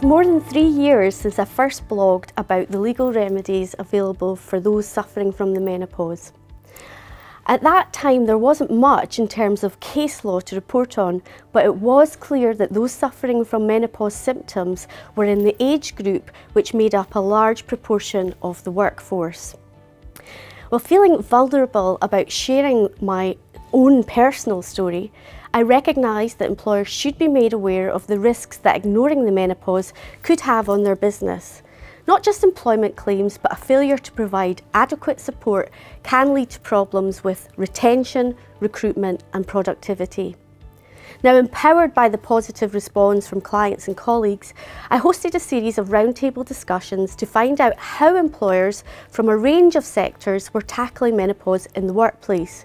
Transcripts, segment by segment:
It's more than three years since I first blogged about the legal remedies available for those suffering from the menopause. At that time, there wasn't much in terms of case law to report on, but it was clear that those suffering from menopause symptoms were in the age group which made up a large proportion of the workforce. While feeling vulnerable about sharing my own personal story, I recognise that employers should be made aware of the risks that ignoring the menopause could have on their business. Not just employment claims, but a failure to provide adequate support can lead to problems with retention, recruitment and productivity. Now, empowered by the positive response from clients and colleagues, I hosted a series of roundtable discussions to find out how employers from a range of sectors were tackling menopause in the workplace.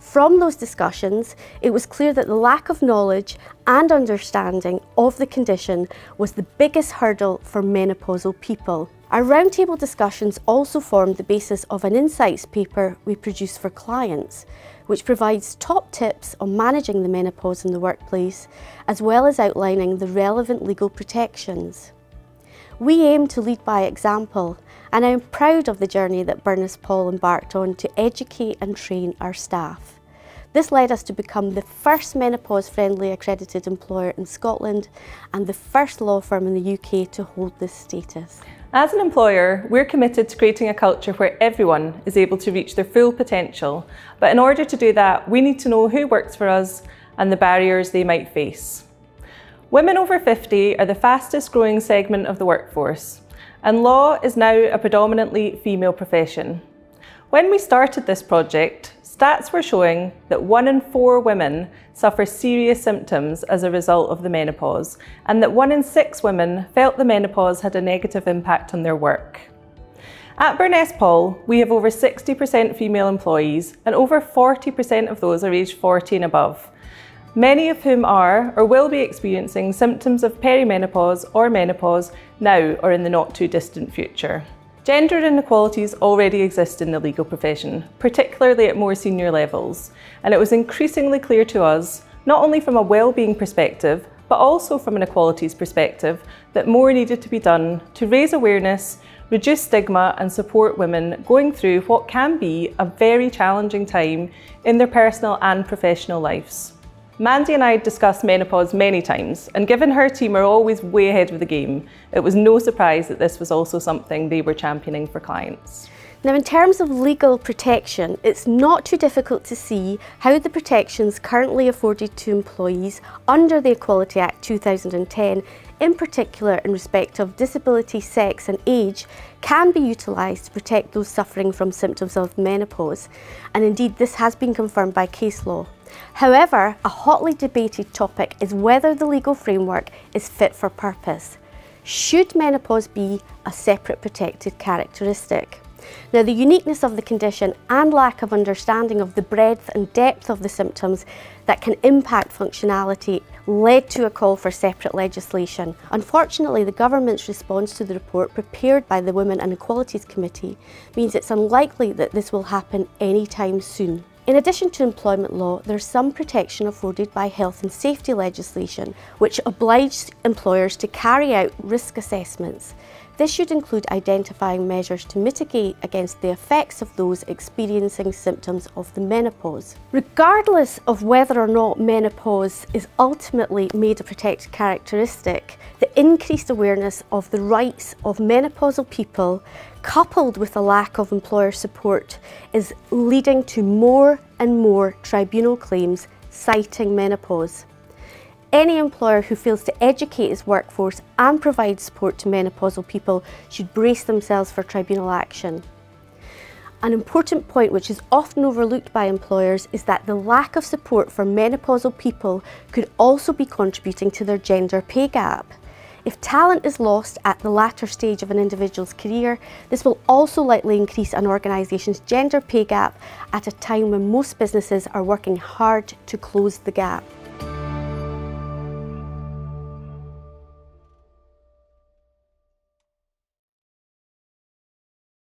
From those discussions, it was clear that the lack of knowledge and understanding of the condition was the biggest hurdle for menopausal people. Our roundtable discussions also formed the basis of an insights paper we produce for clients, which provides top tips on managing the menopause in the workplace, as well as outlining the relevant legal protections. We aim to lead by example, and I'm proud of the journey that Burness Paull embarked on to educate and train our staff. This led us to become the first menopause-friendly accredited employer in Scotland and the first law firm in the UK to hold this status. As an employer, we're committed to creating a culture where everyone is able to reach their full potential. But in order to do that, we need to know who works for us and the barriers they might face. Women over 50 are the fastest growing segment of the workforce, and law is now a predominantly female profession. When we started this project, Stats were showing that one in four women suffer serious symptoms as a result of the menopause, and that one in six women felt the menopause had a negative impact on their work. At Burness Paull, we have over 60% female employees, and over 40% of those are aged 40 and above, many of whom are or will be experiencing symptoms of perimenopause or menopause now or in the not too distant future. Gender inequalities already exist in the legal profession, particularly at more senior levels, and it was increasingly clear to us, not only from a well-being perspective, but also from an equalities perspective, that more needed to be done to raise awareness, reduce stigma and support women going through what can be a very challenging time in their personal and professional lives. Mandy and I discussed menopause many times, and given her team are always way ahead of the game, it was no surprise that this was also something they were championing for clients. Now in terms of legal protection, it's not too difficult to see how the protections currently afforded to employees under the Equality Act 2010, in particular in respect of disability, sex and age, can be utilised to protect those suffering from symptoms of menopause. And indeed this has been confirmed by case law. However, a hotly debated topic is whether the legal framework is fit for purpose. Should menopause be a separate protected characteristic? Now, the uniqueness of the condition and lack of understanding of the breadth and depth of the symptoms that can impact functionality led to a call for separate legislation. Unfortunately, the government's response to the report prepared by the Women and Equalities Committee means it's unlikely that this will happen anytime soon. In addition to employment law, there's some protection afforded by health and safety legislation, which obliges employers to carry out risk assessments. This should include identifying measures to mitigate against the effects of those experiencing symptoms of the menopause. Regardless of whether or not menopause is ultimately made a protected characteristic, the increased awareness of the rights of menopausal people coupled with a lack of employer support is leading to more and more tribunal claims citing menopause. Any employer who fails to educate its workforce and provide support to menopausal people should brace themselves for tribunal action. An important point which is often overlooked by employers is that the lack of support for menopausal people could also be contributing to their gender pay gap. If talent is lost at the latter stage of an individual's career, this will also likely increase an organisation's gender pay gap at a time when most businesses are working hard to close the gap.